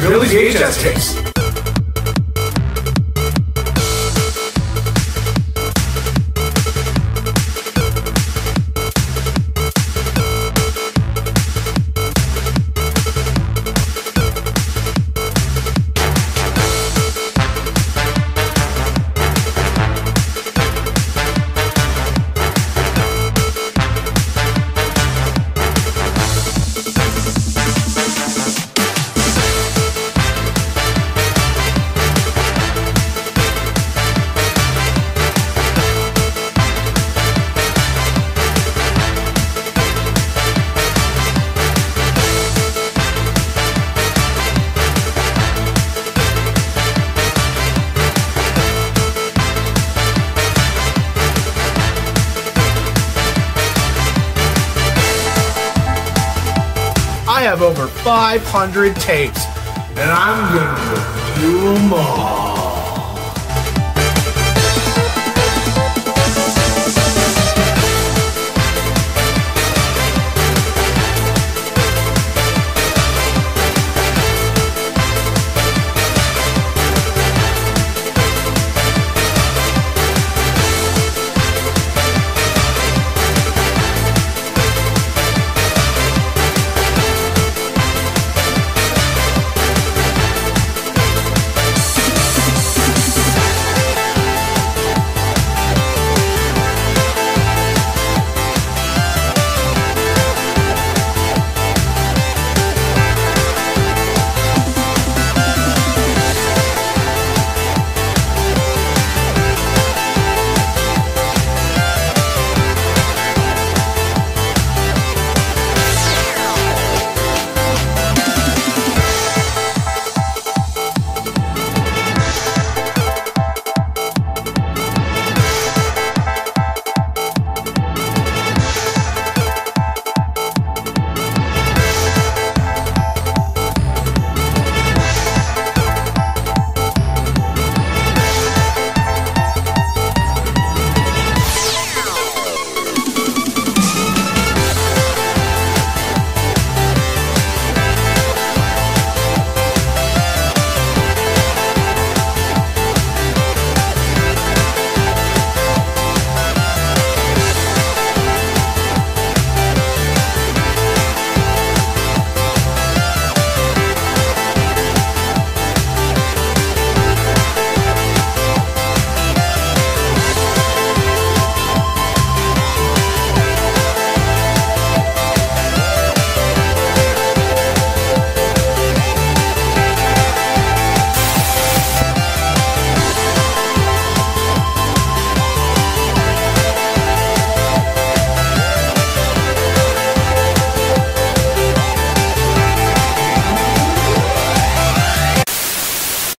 Billy's VHS tapes. I have over 500 tapes, and I'm gonna review them all.